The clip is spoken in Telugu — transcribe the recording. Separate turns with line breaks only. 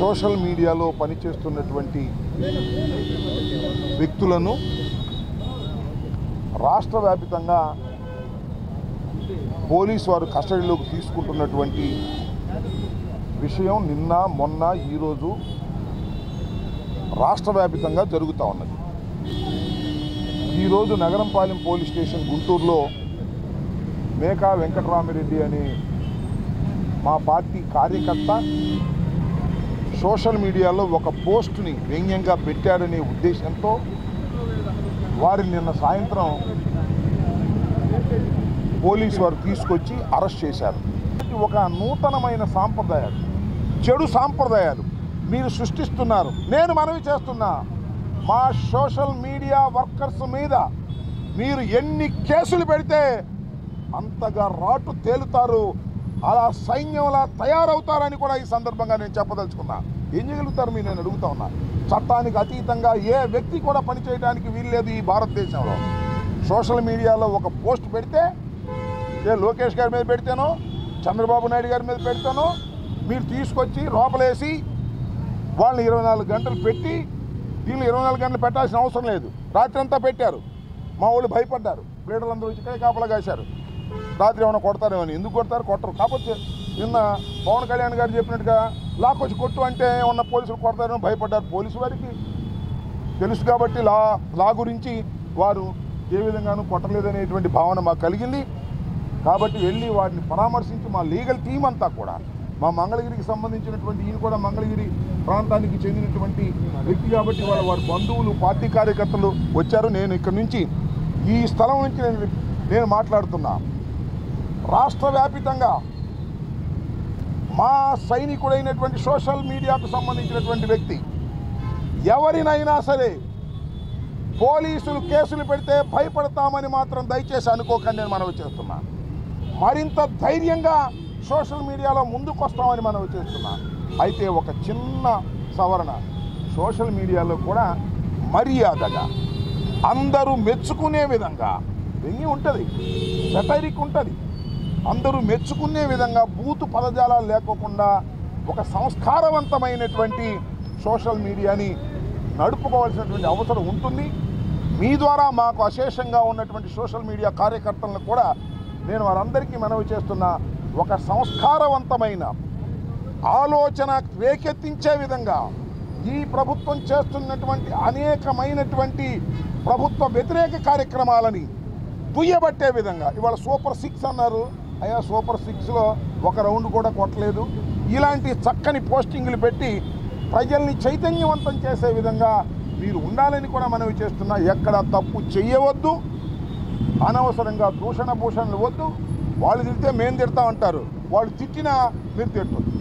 సోషల్ మీడియాలో పనిచేస్తున్నటువంటి వ్యక్తులను రాష్ట్ర వ్యాపితంగా పోలీసు వారు కస్టడీలోకి తీసుకుంటున్నటువంటి విషయం నిన్న మొన్న ఈరోజు రాష్ట్ర వ్యాపితంగా జరుగుతూ ఉన్నది. ఈరోజు నగరంపాలెం పోలీస్ స్టేషన్ గుంటూరులో మేకా వెంకటరామిరెడ్డి అనే మా పార్టీ కార్యకర్త సోషల్ మీడియాలో ఒక పోస్ట్ని వ్యంగ్యంగా పెట్టాడనే ఉద్దేశంతో వారిని నిన్న సాయంత్రం పోలీసు వారు తీసుకొచ్చి అరెస్ట్ చేశారు. ఒక నూతనమైన సాంప్రదాయాలు. చెడు సాంప్రదాయాలు మీరు సృష్టిస్తున్నారు. నేను మనవి చేస్తున్నా మా సోషల్ మీడియా వర్కర్స్ మీద మీరు ఎన్ని కేసులు పెడితే అంతగా రాటు తేలుతారు. అలా సైన్యంలా తయారవుతారని కూడా ఈ సందర్భంగా నేను చెప్పదలుచుకున్నా. ఏం చేయగలుగుతారు మీరు? నేను అడుగుతా ఉన్నా. చట్టానికి అతీతంగా ఏ వ్యక్తి కూడా పనిచేయడానికి వీల్లేదు ఈ భారతదేశంలో. సోషల్ మీడియాలో ఒక పోస్ట్ పెడితే ఏ లోకేష్ గారి మీద పెడితేనో చంద్రబాబు నాయుడు గారి మీద పెడితేనో మీరు తీసుకొచ్చి లోపలేసి వాళ్ళని ఇరవై నాలుగు గంటలు పెట్టి దీన్ని ఇరవై నాలుగు గంటలు పెట్టాల్సిన అవసరం లేదు. రాత్రి అంతా పెట్టారు. మా వాళ్ళు భయపడ్డారు. లీడర్లందరూ వచ్చి కాపలా కాశారు. రాత్రి ఏమైనా కొడతారేమో అని ఎందుకు కొడతారు? కొట్టరు. కాకపోతే నిన్న పవన్ కళ్యాణ్ గారు చెప్పినట్టుగా లాక్కొచ్చి కొట్టు అంటే ఉన్న పోలీసులు కొడతారని భయపడ్డారు పోలీసు వారికి. తెలుసు కాబట్టి లా లా గురించి వారు ఏ విధంగానూ కొట్టలేదనేటువంటి భావన మాకు కలిగింది. కాబట్టి వెళ్ళి వారిని పరామర్శించి మా లీగల్ టీం అంతా కూడా మా మంగళగిరికి సంబంధించినటువంటి ఈయన కూడా మంగళగిరి ప్రాంతానికి చెందినటువంటి వ్యక్తి కాబట్టి వాళ్ళ వారి బంధువులు పార్టీ కార్యకర్తలు వచ్చారు. నేను ఇక్కడ నుంచి ఈ స్థలం నుంచి నేను నేను మాట్లాడుతున్నా. రాష్ట్ర వ్యాపితంగా మా సైనికుడైనటువంటి సోషల్ మీడియాకు సంబంధించినటువంటి వ్యక్తి ఎవరినైనా సరే పోలీసులు కేసులు పెడితే భయపడతామని మాత్రం దయచేసి అనుకోకండి అని మనవి చేస్తున్నాను మరింత ధైర్యంగా సోషల్ మీడియాలో ముందుకొస్తామని మనవి చేస్తున్నాను అయితే ఒక చిన్న సవరణ. సోషల్ మీడియాలో కూడా మర్యాదగా అందరూ మెచ్చుకునే విధంగా వెంగి ఉంటుంది సెటైరిక్ ఉంటుంది. అందరూ మెచ్చుకునే విధంగా బూతు పదజాలాలు లేకోకుండా ఒక సంస్కారవంతమైనటువంటి సోషల్ మీడియాని నడుపుకోవాల్సినటువంటి అవసరం ఉంటుంది. మీ ద్వారా మాకు అశేషంగా ఉన్నటువంటి సోషల్ మీడియా కార్యకర్తలను కూడా నేను వారందరికీ మనవి చేస్తున్న ఒక సంస్కారవంతమైన ఆలోచన రేకెత్తించే విధంగా ఈ ప్రభుత్వం చేస్తున్నటువంటి అనేకమైనటువంటి ప్రభుత్వ వ్యతిరేక కార్యక్రమాలని దుయ్యబట్టే విధంగా ఇవాళ సూపర్ సిక్స్ అన్నారు. అయా సూపర్ సిక్స్లో ఒక రౌండ్ కూడా కొట్టలేదు. ఇలాంటి చక్కని పోస్టింగ్లు పెట్టి ప్రజల్ని చైతన్యవంతం చేసే విధంగా మీరు ఉండాలని కూడా మనవి చేస్తున్నా ఎక్కడ తప్పు చేయవద్దు అనవసరంగా దూషణ భూషణలు వద్దు. వాళ్ళు తిడితే మేము తిడతామంటారు వాళ్ళు తిట్టినా మీరు తిట్టొద్దు.